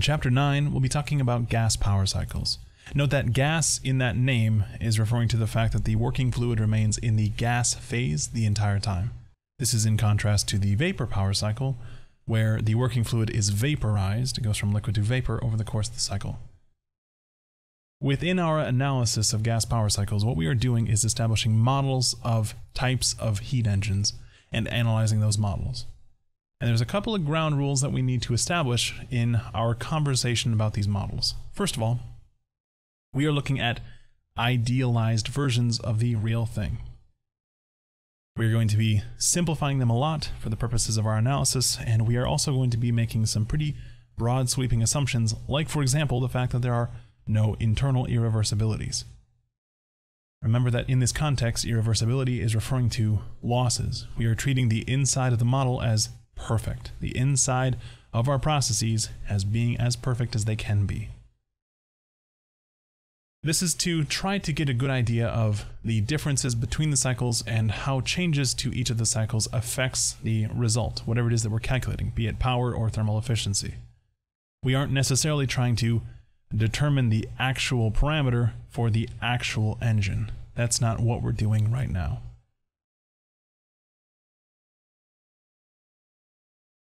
In Chapter 9, we'll be talking about gas power cycles. Note that gas in that name is referring to the fact that the working fluid remains in the gas phase the entire time. This is in contrast to the vapor power cycle, where the working fluid is vaporized, it goes from liquid to vapor over the course of the cycle. Within our analysis of gas power cycles, what we are doing is establishing models of types of heat engines and analyzing those models. And there's a couple of ground rules that we need to establish in our conversation about these models. First of all, we are looking at idealized versions of the real thing. We're going to be simplifying them a lot for the purposes of our analysis, and we are also going to be making some pretty broad sweeping assumptions, like, for example, the fact that there are no internal irreversibilities. Remember that in this context, irreversibility is referring to losses. We are treating the inside of the model as perfect, the inside of our processes as being as perfect as they can be. This is to try to get a good idea of the differences between the cycles and how changes to each of the cycles affects the result, whatever it is that we're calculating, be it power or thermal efficiency. We aren't necessarily trying to determine the actual parameter for the actual engine. That's not what we're doing right now.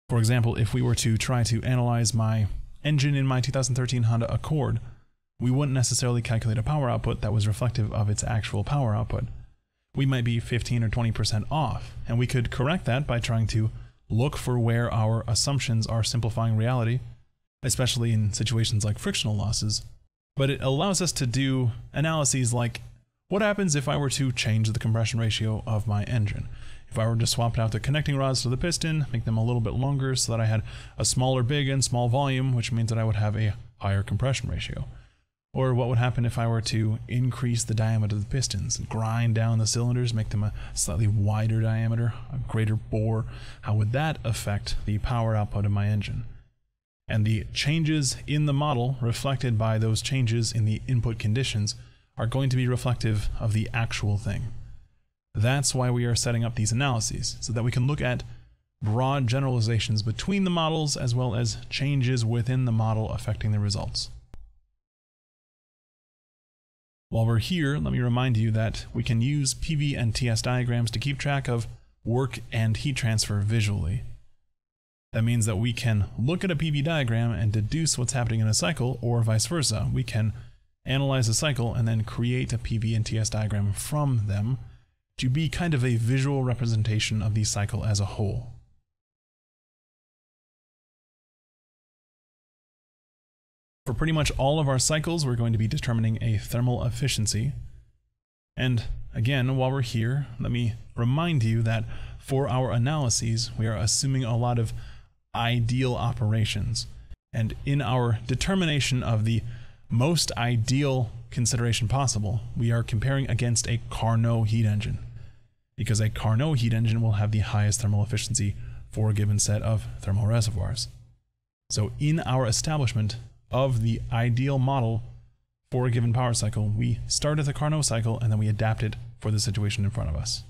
For example, if we were to try to analyze my engine in my 2013 Honda Accord, we wouldn't necessarily calculate a power output that was reflective of its actual power output. We might be 15 or 20% off, and we could correct that by trying to look for where our assumptions are simplifying reality, especially in situations like frictional losses. But it allows us to do analyses like what happens if I were to change the compression ratio of my engine? If I were to swap out the connecting rods to the piston, make them a little bit longer so that I had a smaller big and small volume, which means that I would have a higher compression ratio. Or what would happen if I were to increase the diameter of the pistons, and grind down the cylinders, make them a slightly wider diameter, a greater bore? How would that affect the power output of my engine? And the changes in the model reflected by those changes in the input conditions are going to be reflective of the actual thing. That's why we are setting up these analyses, so that we can look at broad generalizations between the models as well as changes within the model affecting the results. While we're here, let me remind you that we can use PV and TS diagrams to keep track of work and heat transfer visually. That means that we can look at a PV diagram and deduce what's happening in a cycle, or vice versa. We can analyze a cycle and then create a PV and TS diagram from them to be kind of a visual representation of the cycle as a whole. For pretty much all of our cycles, we're going to be determining a thermal efficiency. And again, while we're here, let me remind you that for our analyses, we are assuming a lot of ideal operations. And in our determination of the most ideal consideration possible, we are comparing against a Carnot heat engine. Because a Carnot heat engine will have the highest thermal efficiency for a given set of thermal reservoirs. So in our establishment, of the ideal model for a given power cycle, we start at the Carnot cycle and then we adapt it for the situation in front of us.